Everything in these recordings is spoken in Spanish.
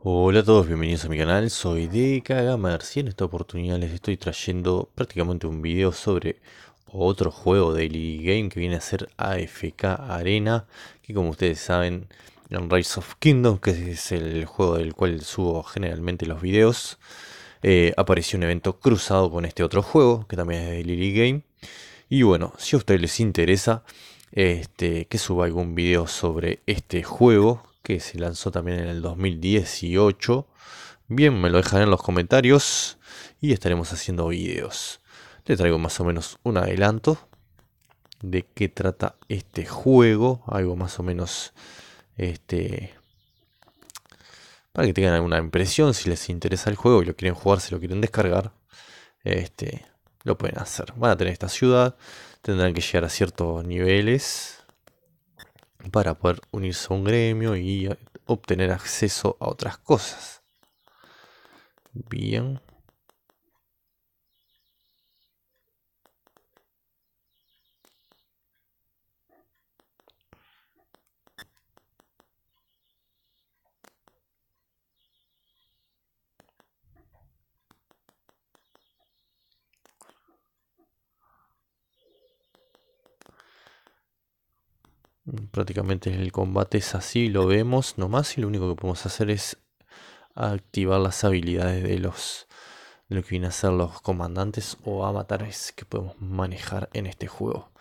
Hola a todos, bienvenidos a mi canal, soy DKGamers y en esta oportunidad les estoy trayendo prácticamente un video sobre otro juego de Daily Game que viene a ser AFK Arena, que como ustedes saben en Rise of Kingdom, que es el juego del cual subo generalmente los videos, eh, apareció un evento cruzado con este otro juego, que también es de Daily Game, y bueno, si a ustedes les interesa este, que suba algún video sobre este juego, que se lanzó también en el 2018. Bien, me lo dejarán en los comentarios y estaremos haciendo videos. Te traigo más o menos un adelanto de qué trata este juego, algo más o menos este para que tengan alguna impresión si les interesa el juego y lo quieren jugar, si lo quieren descargar, este lo pueden hacer. Van a tener esta ciudad, tendrán que llegar a ciertos niveles para poder unirse a un gremio y obtener acceso a otras cosas. Bien. Prácticamente el combate es así, lo vemos nomás y lo único que podemos hacer es activar las habilidades de los de lo que vienen a ser los comandantes o avatares que podemos manejar en este juego.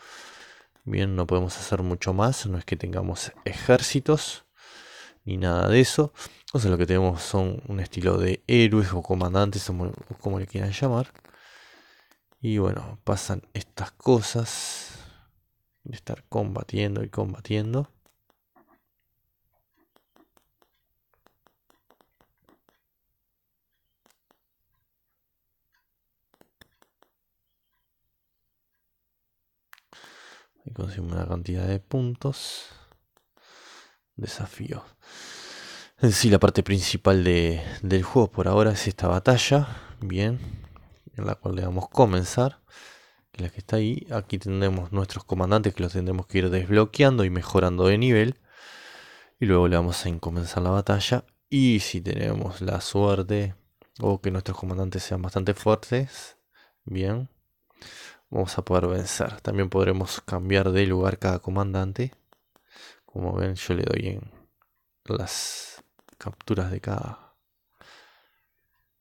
Bien, no podemos hacer mucho más, no es que tengamos ejércitos ni nada de eso. O sea, lo que tenemos son un estilo de héroes o comandantes, como, como le quieran llamar. Y bueno, pasan estas cosas estar combatiendo y combatiendo. Y conseguimos una cantidad de puntos. Desafío. En sí, la parte principal de, del juego por ahora es esta batalla. Bien. En la cual le vamos a comenzar la que está ahí. Aquí tenemos nuestros comandantes que los tendremos que ir desbloqueando y mejorando de nivel. Y luego le vamos a comenzar la batalla. Y si tenemos la suerte o que nuestros comandantes sean bastante fuertes, bien, vamos a poder vencer. También podremos cambiar de lugar cada comandante. Como ven, yo le doy en las capturas de cada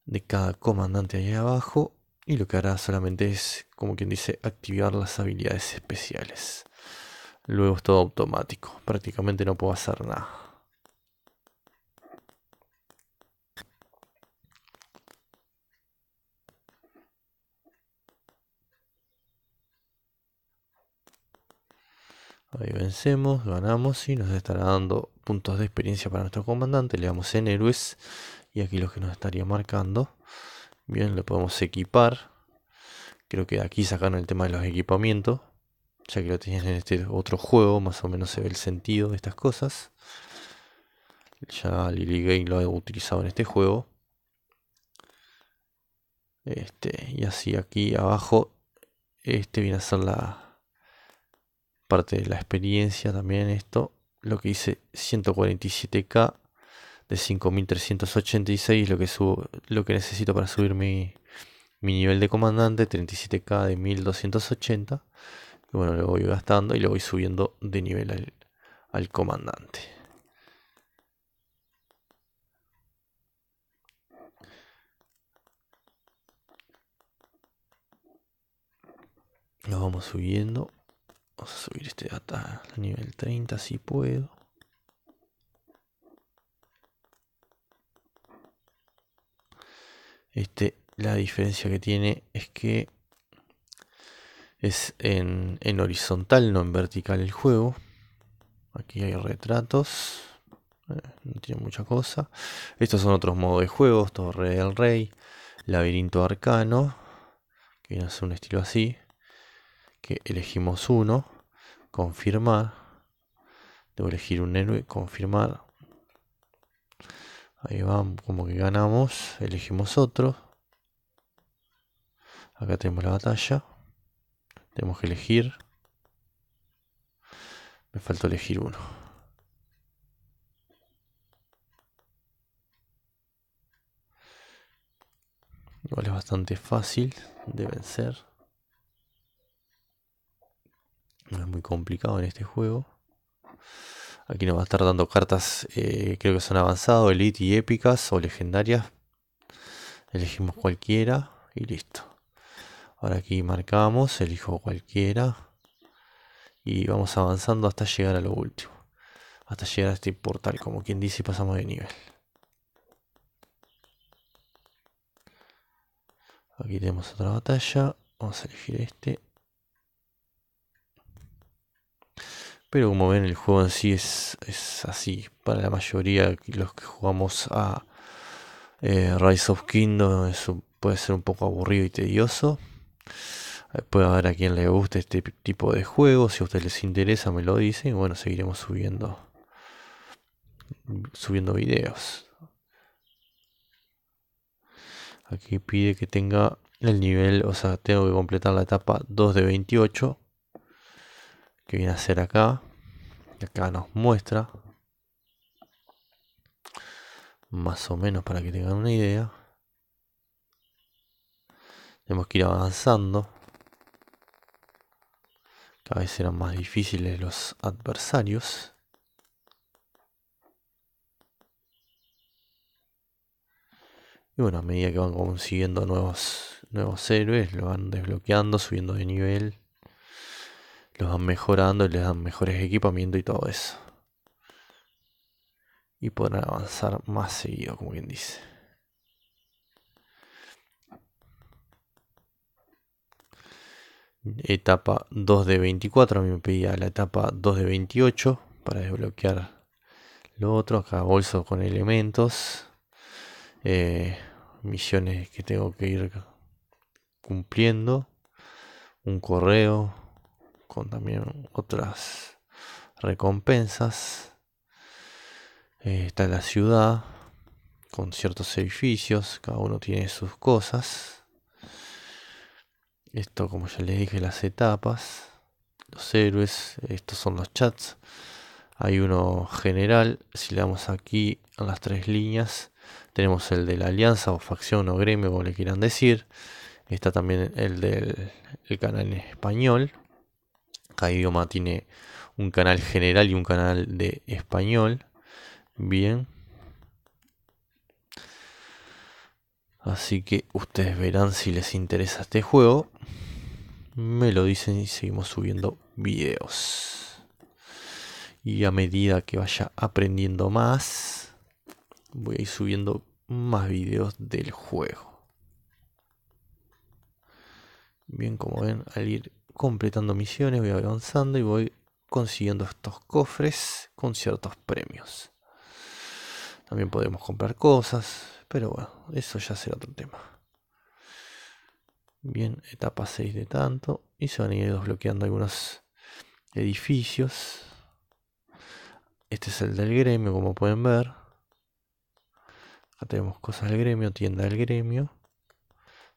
de cada comandante ahí abajo y lo que hará solamente es, como quien dice, activar las habilidades especiales. Luego es todo automático, prácticamente no puedo hacer nada. Ahí vencemos, ganamos y nos estará dando puntos de experiencia para nuestro comandante. Le damos en héroes y aquí lo que nos estaría marcando Bien, lo podemos equipar. Creo que aquí sacaron el tema de los equipamientos. Ya que lo tenían en este otro juego, más o menos se ve el sentido de estas cosas. Ya Lily Game lo ha utilizado en este juego. Este, y así aquí abajo, este viene a ser la parte de la experiencia también esto. Lo que dice 147k de 5386 lo que subo, lo que necesito para subir mi, nivel de comandante 37k de 1280 y bueno lo voy gastando y lo voy subiendo de nivel al, al comandante. Lo vamos subiendo. Vamos a subir este data a nivel 30 si puedo Este, la diferencia que tiene es que es en, horizontal, no en vertical el juego. Aquí hay retratos. Eh, no tiene mucha cosa. Estos son otros modos de juego. Torre del Rey. Laberinto Arcano. Que viene a ser un estilo así. Que elegimos uno. Confirmar. Debo elegir un héroe. Confirmar. Ahí vamos, como que ganamos, elegimos otro. Acá tenemos la batalla. Tenemos que elegir. Me faltó elegir uno. Igual es bastante fácil de vencer. No es muy complicado en este juego. Aquí nos va a estar dando cartas, eh, creo que son avanzado, elite y épicas o legendarias. Elegimos cualquiera y listo. Ahora aquí marcamos, elijo cualquiera. Y vamos avanzando hasta llegar a lo último. Hasta llegar a este portal, como quien dice, pasamos de nivel. Aquí tenemos otra batalla. Vamos a elegir este. Pero como ven el juego en sí es, así. Para la mayoría de los que jugamos a eh, Rise of Kingdom eso puede ser un poco aburrido y tedioso. Eh, puede haber a quien le guste este tipo de juegos. Si a ustedes les interesa me lo dicen. Bueno, seguiremos subiendo subiendo videos. Aquí pide que tenga el nivel, o sea, tengo que completar la etapa 2 de 28. Que viene a ser acá. Y acá nos muestra. Más o menos para que tengan una idea. Tenemos que ir avanzando. Cada vez serán más difíciles los adversarios. Y bueno, a medida que van consiguiendo nuevos, nuevos héroes, lo van desbloqueando, subiendo de nivel, los van mejorando les dan mejores equipamientos y todo eso. Y podrán avanzar más seguido, como quien dice. Etapa 2 de 24, a mí me pedía la etapa 2 de 28 para desbloquear lo otro. Acá bolso con elementos. Eh, misiones que tengo que ir cumpliendo, un correo con también otras recompensas. Eh, está la ciudad con ciertos edificios, cada uno tiene sus cosas. Esto, como ya les dije, las etapas, los héroes, estos son los chats. Hay uno general, si le damos aquí a las tres líneas, tenemos el de la alianza o facción o gremio, como le quieran decir. Está también el del canal en español. Cada idioma tiene un canal general y un canal de español. Bien. Así que ustedes verán si les interesa este juego. Me lo dicen y seguimos subiendo videos. Y a medida que vaya aprendiendo más, voy a ir subiendo más videos del juego. Bien, como ven, al ir completando misiones voy avanzando y voy consiguiendo estos cofres con ciertos premios. También podemos comprar cosas, pero bueno, eso ya será otro tema. Bien, etapa 6 de tanto. Y se van a ir desbloqueando algunos edificios. Este es el del gremio, como pueden ver. Acá tenemos cosas del gremio, tienda del gremio,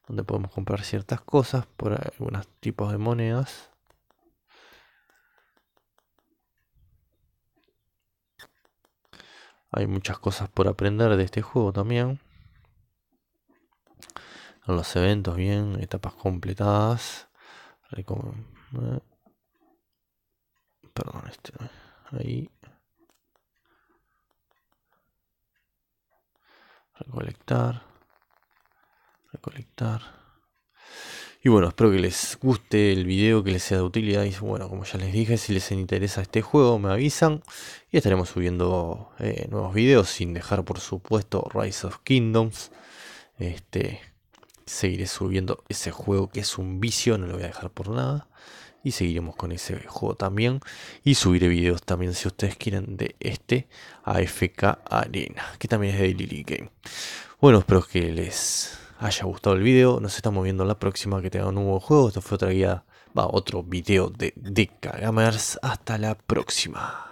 donde podemos comprar ciertas cosas por algunos tipos de monedas. Hay muchas cosas por aprender de este juego también. Los eventos, bien, etapas completadas. Eh, perdón, este, ahí. recolectar, recolectar. Y bueno, espero que les guste el video, que les sea de utilidad. Y bueno, como ya les dije, si les interesa este juego, me avisan. Y estaremos subiendo eh, nuevos videos, sin dejar por supuesto Rise of Kingdoms. Este, seguiré subiendo ese juego que es un vicio, no lo voy a dejar por nada y seguiremos con ese juego también y subiré videos también si ustedes quieren de este AFK Arena que también es de Lily Game bueno espero que les haya gustado el video. Nos estamos viendo la próxima que tenga un nuevo juego. Esto fue otra guía va otro video de Gamers hasta la próxima